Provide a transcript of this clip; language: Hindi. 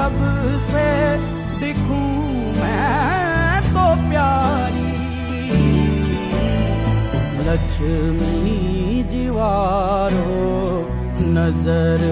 जब से दिखूं मैं तो प्यारी। लक्ष्मी जीवारो नज़र